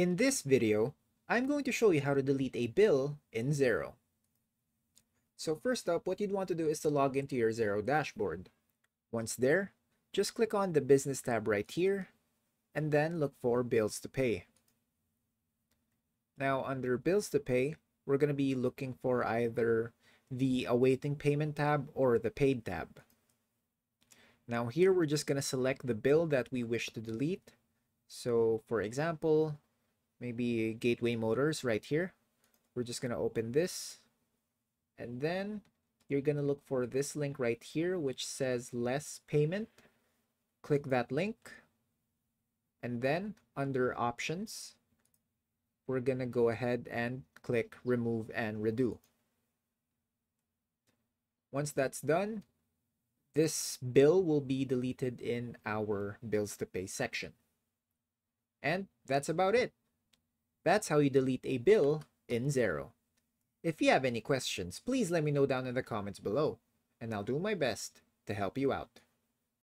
In this video, I'm going to show you how to delete a bill in Xero. So first up, what you'd want to do is to log into your Xero dashboard. Once there, just click on the business tab right here, and then look for bills to pay. Now under bills to pay, we're going to be looking for either the awaiting payment tab or the paid tab. Now here we're just going to select the bill that we wish to delete. So for example, maybe Gateway Motors right here. We're just going to open this. And then you're going to look for this link right here, which says less payment. Click that link. And then under options, we're going to go ahead and click remove and redo. Once that's done, this bill will be deleted in our bills to pay section. And that's about it. That's how you delete a bill in Xero. If you have any questions, please let me know down in the comments below, and I'll do my best to help you out.